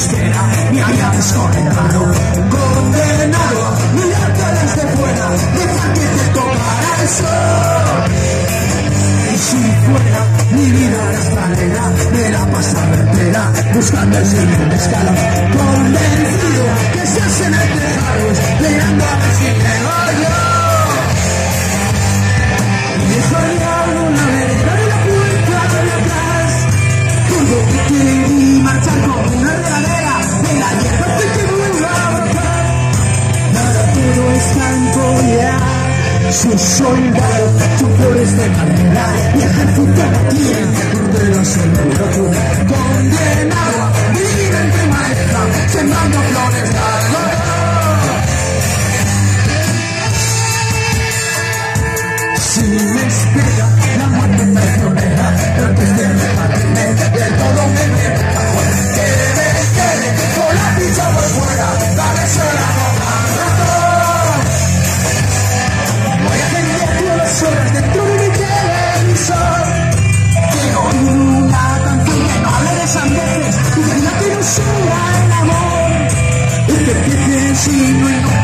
estera me había desconectado Condenado a mirarte desde fuera Deja que te tocara el sol. Y si fuera mi vida la escalera Me la pasaba entera buscando el siguiente escalón. Convencido que se hacen enterrados Mirando a ver si te Sus soldados, su floresta de carrera y ejecuta la tierra de los enemigos. Condenado, vive el que maneja, sembrando flores de Si me espera seen